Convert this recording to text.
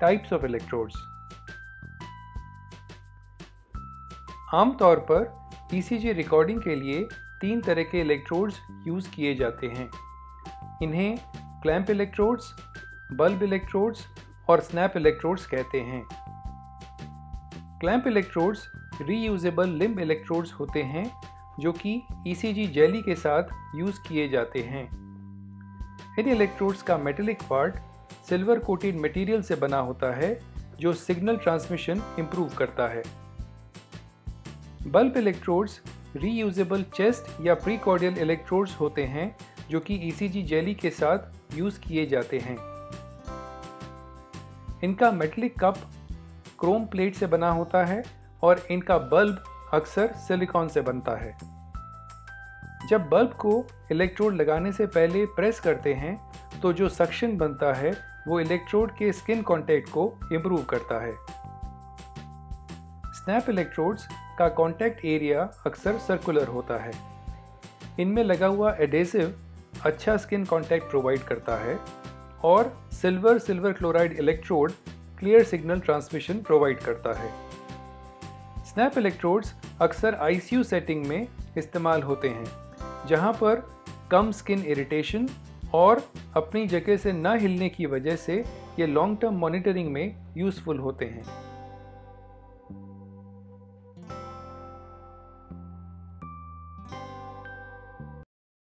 Types of electrodes आमतौर पर ECG recording के लिए तीन तरह के इलेक्ट्रोड्स यूज़ किए जाते हैं। इन्हें क्लैंप इलेक्ट्रोड्स बल्ब इलेक्ट्रोड्स और स्नैप इलेक्ट्रोड्स कहते हैं। Clamp electrodes reusable limb electrodes होते हैं, जो कि ईसीजी जेली के साथ यूज़ किए जाते हैं। इन इलेक्ट्रोड्स का metallic part silver coated material से बना होता है, जो सिग्नल ट्रांसमिशन इम्प्रूव करता है। बल्ब इलेक्ट्रोड्स रीयूजेबल चेस्ट या प्रीकॉर्डियल इलेक्ट्रोड्स होते हैं, जो कि ईसीजी जेली के साथ यूज़ किए जाते हैं। इनका मेटलिक कप क्रोम प्लेट से बना होता है और इनका बल्ब अक्सर सिलिकॉन से बनता है। जब बल्ब को इलेक्ट्रोड लगाने से पहले प्रेस करते हैं तो जो सक्शन बनता है वो इलेक्ट्रोड के स्किन कांटेक्ट को इम्प्रूव करता है। स्नैप इलेक्ट्रोड्स का कांटेक्ट एरिया अक्सर सर्कुलर होता है। इनमें लगा हुआ एडेसिव अच्छा स्किन कांटेक्ट प्रोवाइड करता है और silver silver chloride electrode clear signal transmission provide करता है। स्नैप इलेक्ट्रोड्स अक्सर आईसीयू सेटिंग में इस्तेमाल होते हैं, जहाँ पर कम स्किन इरिटेशन और अपनी जगह से ना हिलने की वजह से ये लॉन्ग टर्म मॉनिटरिंग में यूज़फुल होते हैं।